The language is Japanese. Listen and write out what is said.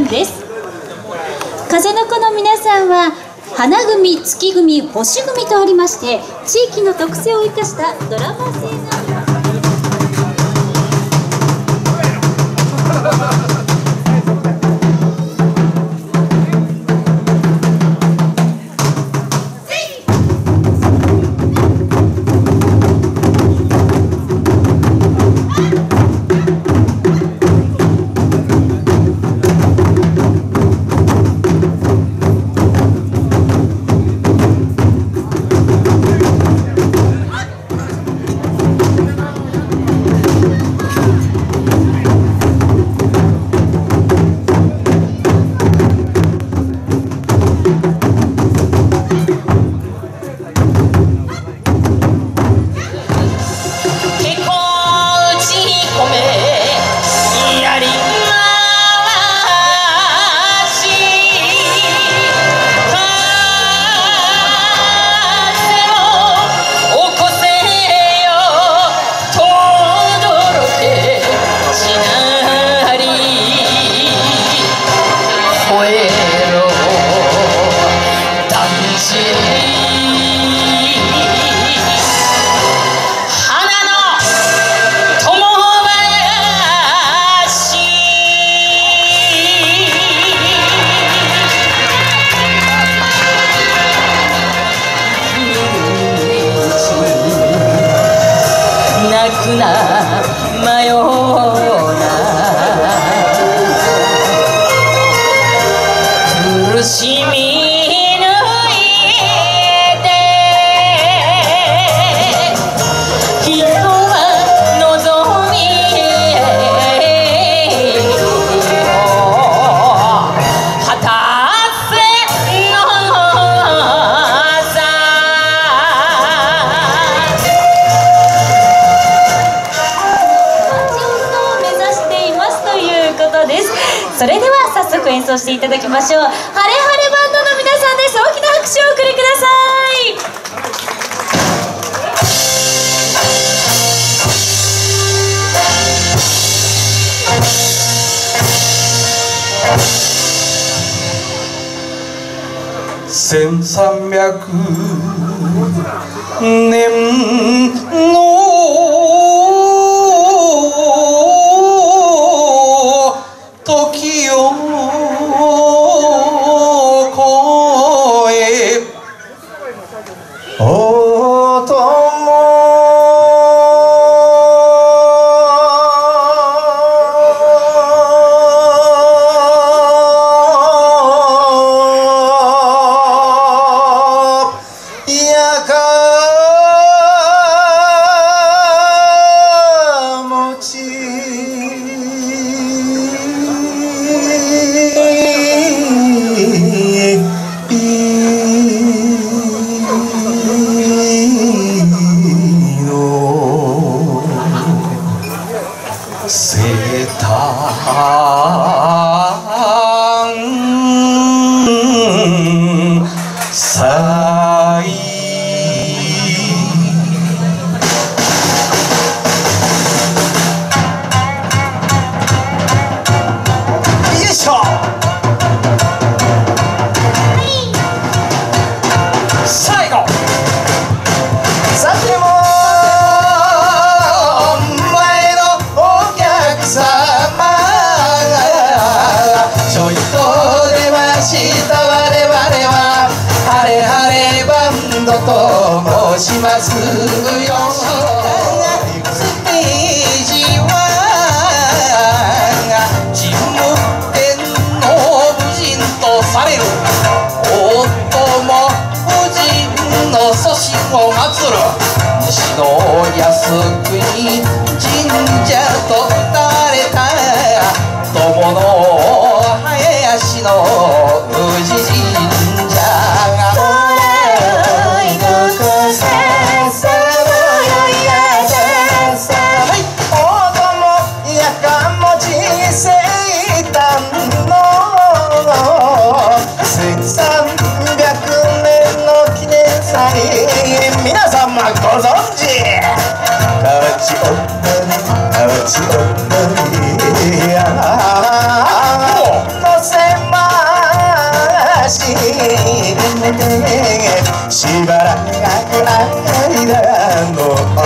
です。風の子の皆さんは花組月組星組とありまして地域の特性を生かしたドラマ性のくな迷うな苦しみ演奏していただきましょう。ハレハレバンドの皆さんです。大きな拍手をお送りください。千三百年のとますよ。ステージは人務天の武人とされる。夫も武人の祖師を祀る。西の靖国神社と歌われた。友の林の宇治ご存知。立ち女に立ち女に乗せまししばらく間の